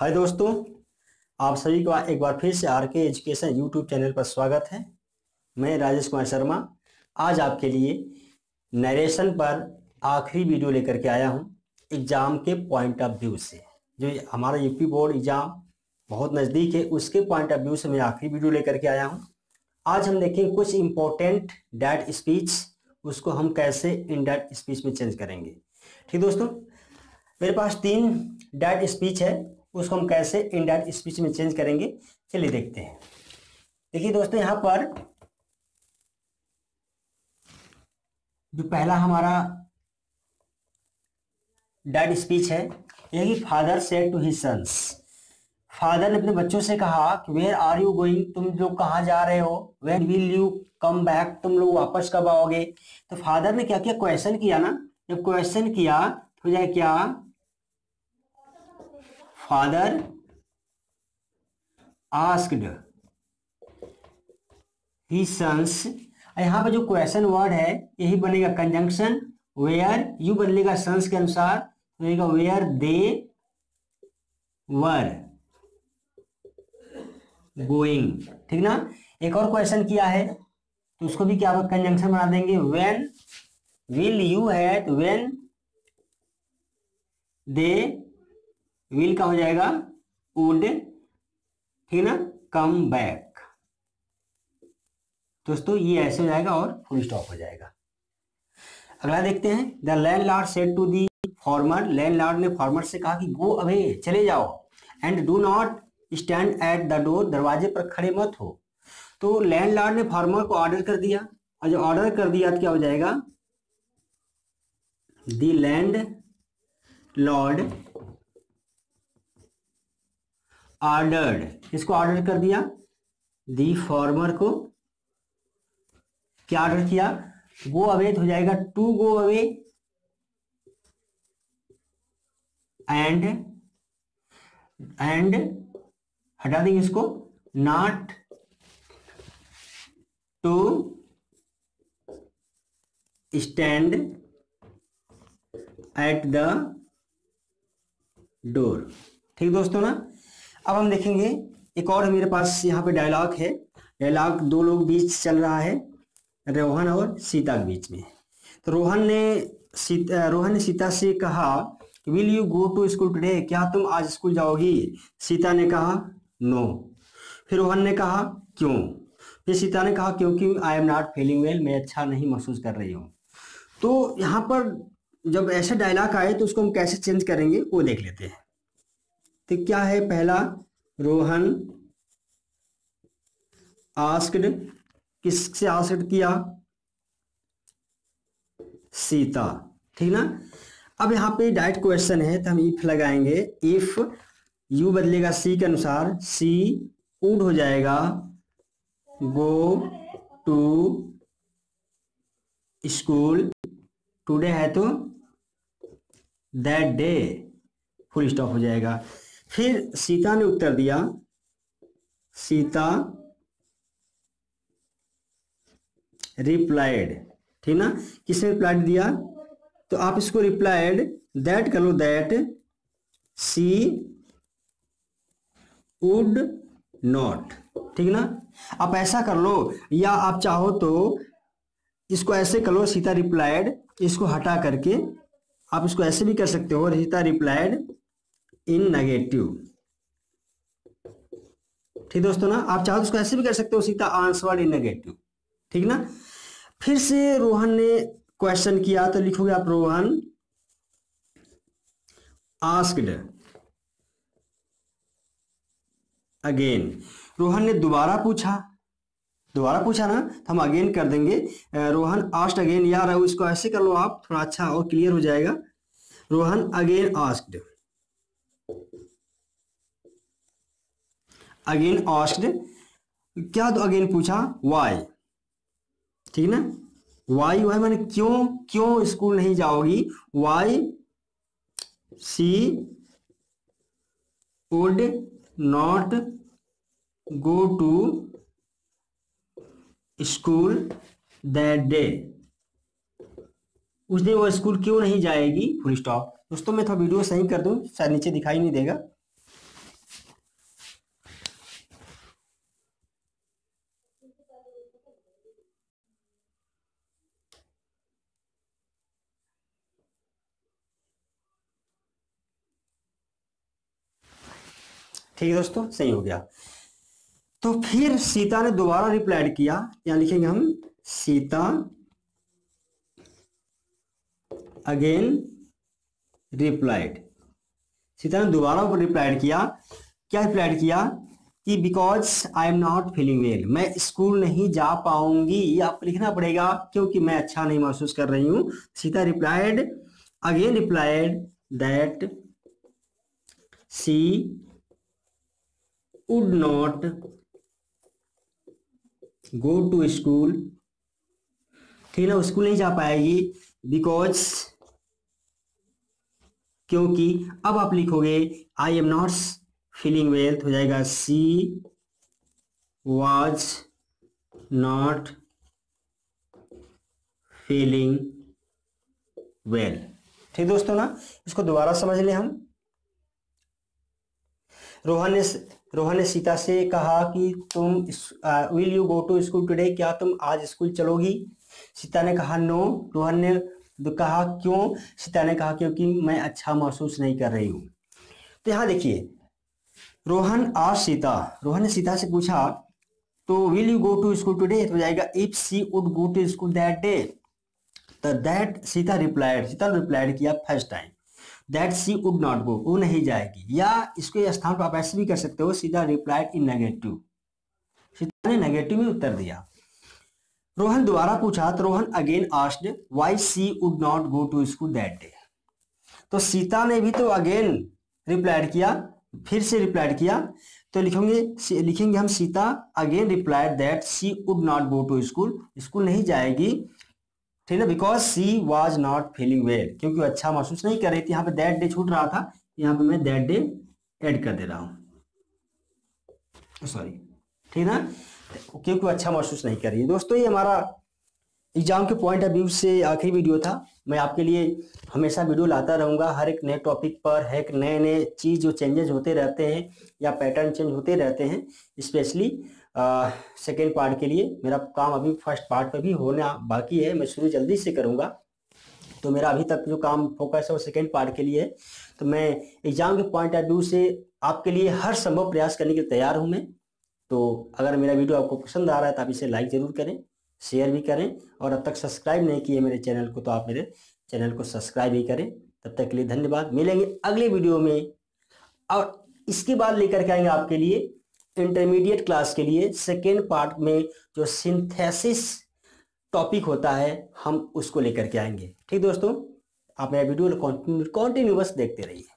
हाय दोस्तों, आप सभी का एक बार फिर से आर के एजुकेशन यूट्यूब चैनल पर स्वागत है। मैं राजेश कुमार शर्मा, आज आपके लिए नरेशन पर आखिरी वीडियो लेकर के आया हूँ एग्ज़ाम के पॉइंट ऑफ़ व्यू से। जो हमारा यूपी बोर्ड एग्ज़ाम बहुत नज़दीक है, उसके पॉइंट ऑफ़ व्यू से मैं आखिरी वीडियो लेकर के आया हूँ। आज हम देखेंगे कुछ इंपॉर्टेंट डैट स्पीच उसको हम कैसे इन डैट स्पीच में चेंज करेंगे। ठीक दोस्तों, मेरे पास तीन डैट स्पीच है। उसको हम कैसे इनडायरेक्ट स्पीच में चेंज करेंगे, चलिए देखते हैं। देखिए दोस्तों, यहाँ पर जो पहला हमारा डैड स्पीच है, यह यही father said to his sons father ने अपने बच्चों से कहा कि वेयर आर यू गोइंग तुम लोग कहाँ जा रहे हो? Where will you come back तुम लोग वापस कब आओगे? तो फादर ने क्या किया क्वेश्चन किया ना? जब क्वेश्चन किया तो जाए क्या? फादर आस्क्ड ही सन्स यहाँ पर जो क्वेश्चन वर्ड है, यही बनेगा कंजंक्शन वेयर यू बदलेगा सन्स के अनुसार, बनेगा वेयर दे वर गोइंग ठीक ना? एक और क्वेश्चन किया है तो उसको भी क्या कंजंक्शन बना देंगे? वेन विल यू है तो वेन दे विल का हो जाएगा वुड ठीक ना? कम बैक दोस्तों, ये ऐसे हो जाएगा और फुल स्टॉप हो जाएगा। अगला देखते हैं। The landlord said to the farmer landlord ने फॉर्मर से कहा कि गो अवे चले जाओ and do not stand at the door दरवाजे पर खड़े मत हो। तो लैंड लॉर्ड ने फार्मर को ऑर्डर कर दिया। और जो ऑर्डर कर दिया तो क्या हो जाएगा? दी लैंड लॉर्ड ऑर्डर्ड इसको ऑर्डर कर दिया? दी फॉर्मर को। क्या ऑर्डर किया? गो अवे हो जाएगा। To go away and and हटा देंगे इसको। Not to stand at the door ठीक दोस्तों ना? अब हम देखेंगे, एक और मेरे पास यहाँ पे डायलॉग है। डायलॉग दो लोग बीच चल रहा है, रोहन और सीता के बीच में। तो रोहन ने सीता रोहन ने सीता से कहा will you go to school today क्या तुम आज स्कूल जाओगी? सीता ने कहा नो फिर रोहन ने कहा, क्यों? फिर सीता ने कहा, क्योंकि I am not feeling well मैं अच्छा नहीं महसूस कर रही हूँ। तो यहाँ पर जब ऐसे डायलॉग आए तो उसको हम कैसे चेंज करेंगे, वो देख लेते हैं। तो क्या है पहला? रोहन आस्क्ड। किससे आस्क्ड किया? सीता। ठीक ना? अब यहाँ पे डायरेक्ट क्वेश्चन है तो हम इफ़ लगाएँगे। इफ़ यू बदलेगा सी के अनुसार सी उड हो जाएगा। गो टू स्कूल टुडे है तो दैट डे फुल स्टॉप हो जाएगा। फिर सीता ने उत्तर दिया, सीता रिप्लाइड ठीक ना? किसने रिप्लाइड दिया? तो आप इसको रिप्लाइड दैट कर लो दैट सी वुड नॉट ठीक ना? आप ऐसा कर लो, या आप चाहो तो इसको ऐसे कर लो, सीता रिप्लाइड इसको हटा करके आप इसको ऐसे भी कर सकते हो, सीता रिप्लाइड इन नेगेटिव ठीक दोस्तों ना, आप चाहो तो उसको ऐसे भी कर सकते हो सीता आंसवर्ड इन नेगेटिव ठीक ना? फिर से रोहन ने क्वेश्चन किया तो लिखोगे आप रोहन आस्क्ड अगेन रोहन ने दोबारा पूछा दोबारा पूछा ना तो हम अगेन कर देंगे. रोहन आस्ट अगेन यार इसको ऐसे कर लो आप, थोड़ा अच्छा और क्लियर हो जाएगा. Rohan again asked again asked क्या तो अगेन पूछा? वाई ठीक ना? वाई वाई मैंने क्यों क्यों स्कूल नहीं जाओगी? Why she would not go to school that day उस दिन वो स्कूल क्यों नहीं जाएगी? फुल स्टॉप दोस्तों, मैं थोड़ा वीडियो सही कर दूँ, शायद नीचे दिखाई नहीं देगा। ठीक है दोस्तों, सही हो गया। तो फिर सीता ने दोबारा रिप्लाइड किया। यहाँ लिखेंगे हम, सीता अगेन रिप्लाइड सीता ने दोबारा रिप्लाइड किया। क्या रिप्लाइड किया? कि because I am not feeling well मैं स्कूल नहीं जा पाऊँगी। ये आपको लिखना पड़ेगा, क्योंकि मैं अच्छा नहीं महसूस कर रही हूँ। Sita replied again replied that she would not go to school ठीक ना स्कूल नहीं जा पाएगी बिकॉज़ क्योंकि अब आप लिखोगे I am not feeling well हो जाएगा she was not feeling well ठीक दोस्तों ना, इसको दोबारा समझ लें हम। रोहन ने रोहन ने सीता से कहा कि तुम will you go to school today क्या तुम आज स्कूल चलोगी? सीता ने कहा नो रोहन ने कहा, क्यों? सीता ने कहा, क्योंकि मैं अच्छा महसूस नहीं कर रही हूँ। तो यहाँ देखिए, रोहन आज सीता, रोहन ने सीता से पूछा तो will you go to school today तो जाएगा if she would go to school that day तो दैट सीता रिप्लाइड सीता ने रिप्लाइड किया first time that she would not go वो नहीं जाएगी। या इसके स्थान पर आप ऐसे भी कर सकते हो, सीधा रिप्लाइड इन नेगेटिव सीता ने नेगेटिव में उत्तर दिया। रोहन दोबारा पूछा तो Rohan again asked why she would not go to school that day तो सीता ने भी तो अगेन रिप्लाइड किया, फिर से रिप्लाइड किया। तो लिखेंगे लिखेंगे हम Sita again replied that she would not go to school school नहीं जाएगी। ठीक है because she was not feeling well क्योंकि अच्छा महसूस नहीं कर रही थी। यहाँ पे दैट डे छूट रहा था। यहाँ पे मैं दैट डे ऐड कर दे रहा हूँ। सॉरी ठीक है ना? क्योंकि अच्छा महसूस नहीं कर रही है। दोस्तों, ये हमारा एग्ज़ाम के पॉइंट ऑफ़ व्यू से आखिरी वीडियो था। मैं आपके लिए हमेशा वीडियो लाता रहूँगा। हर एक नए टॉपिक पर, हर एक नए नए चीज़ जो चेंजेस होते रहते हैं या पैटर्न चेंज होते रहते हैं स्पेशली सेकेंड पार्ट के लिए। मेरा काम अभी फ़र्स्ट पार्ट पर भी होना बाकी है। मैं शुरू जल्दी से करूँगा। तो मेरा अभी तक जो काम फोकस है वो सेकेंड पार्ट के लिए है। तो मैं एग्ज़ाम के पॉइंट ऑफ़ व्यू से आपके लिए हर संभव प्रयास करने के लिए तैयार हूँ मैं। तो अगर मेरा वीडियो आपको पसंद आ रहा है तो आप इसे लाइक ज़रूर करें शेयर भी करें और अब तक सब्सक्राइब नहीं किए मेरे चैनल को तो आप मेरे चैनल को सब्सक्राइब ही करें। तब तक के लिए धन्यवाद। मिलेंगे अगले वीडियो में। और इसके बाद लेकर के आएँगे आपके लिए इंटरमीडिएट क्लास के लिए सेकेंड पार्ट में जो सिंथेसिस टॉपिक होता है, हम उसको लेकर के आएँगे। ठीक दोस्तों, आप मेरा वीडियो कॉन्टिन्यूस देखते रहिए।